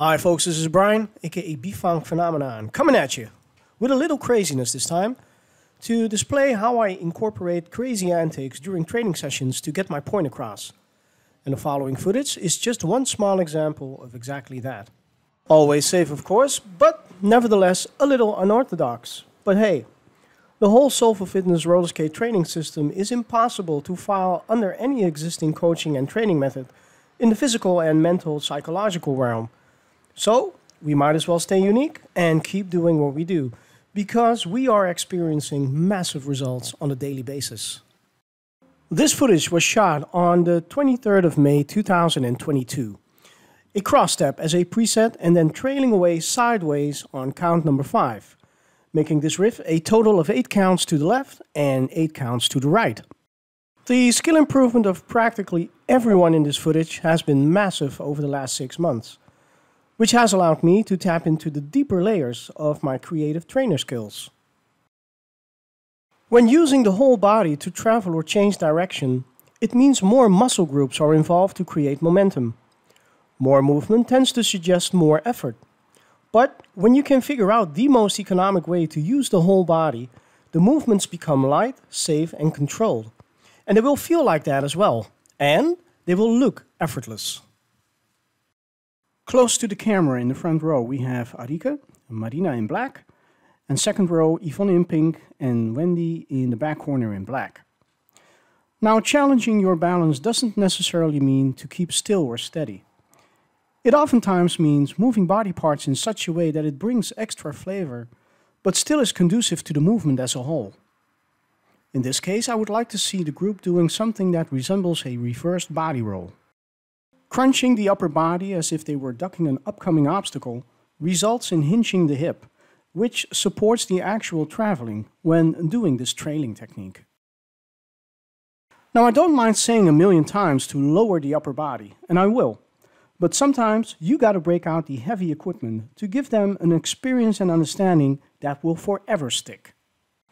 Hi, folks, this is Brian, aka B-Funk Phenomenon, coming at you with a little craziness this time to display how I incorporate crazy antics during training sessions to get my point across. And the following footage is just one small example of exactly that. Always safe, of course, but nevertheless a little unorthodox. But hey, the whole Soulful Fitness roller skate training system is impossible to file under any existing coaching and training method in the physical and mental psychological realm. So, we might as well stay unique and keep doing what we do because we are experiencing massive results on a daily basis. This footage was shot on the 23rd of May 2022. A cross step as a preset and then trailing away sideways on count number 5, making this riff a total of 8 counts to the left and 8 counts to the right. The skill improvement of practically everyone in this footage has been massive over the last 6 months which has allowed me to tap into the deeper layers of my creative trainer skills. When using the whole body to travel or change direction, it means more muscle groups are involved to create momentum. More movement tends to suggest more effort. But when you can figure out the most economic way to use the whole body, the movements become light, safe, and controlled. And they will feel like that as well. And they will look effortless. Close to the camera in the front row, we have Arike, Marina in black, and second row, Yvonne in pink and Wendy in the back corner in black. Now, challenging your balance doesn't necessarily mean to keep still or steady. It oftentimes means moving body parts in such a way that it brings extra flavor, but still is conducive to the movement as a whole. In this case, I would like to see the group doing something that resembles a reversed body roll. Crunching the upper body as if they were ducking an upcoming obstacle results in hinging the hip, which supports the actual traveling when doing this trailing technique. Now I don't mind saying a million times to lower the upper body, and I will, but sometimes you gotta break out the heavy equipment to give them an experience and understanding that will forever stick.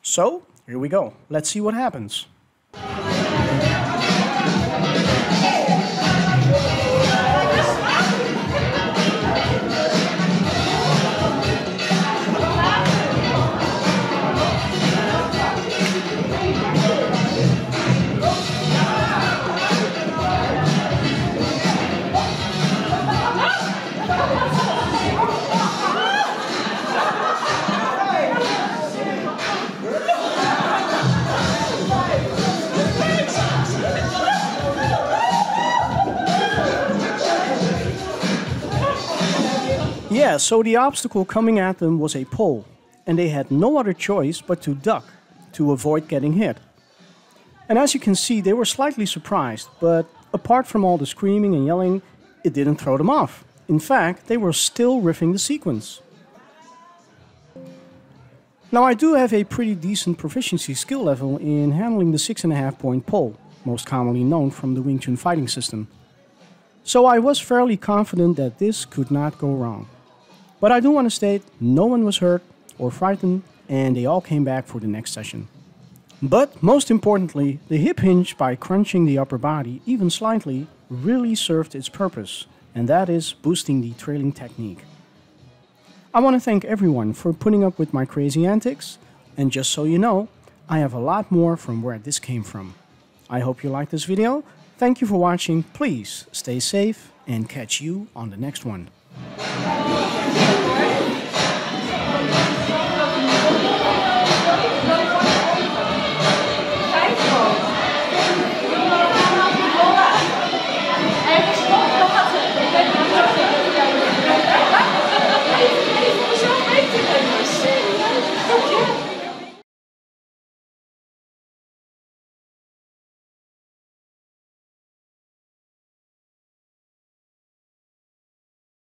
So, here we go. Let's see what happens. Yeah, so the obstacle coming at them was a pole, and they had no other choice but to duck to avoid getting hit. And as you can see, they were slightly surprised, but apart from all the screaming and yelling, it didn't throw them off. In fact, they were still riffing the sequence. Now I do have a pretty decent proficiency skill level in handling the 6.5 point pole, most commonly known from the Wing Chun fighting system. So I was fairly confident that this could not go wrong. But I do want to state no one was hurt or frightened, and they all came back for the next session. But most importantly, the hip hinge by crunching the upper body even slightly really served its purpose, and that is boosting the trailing technique. I want to thank everyone for putting up with my crazy antics, and just so you know, I have a lot more from where this came from. I hope you liked this video. Thank you for watching. Please stay safe and catch you on the next one.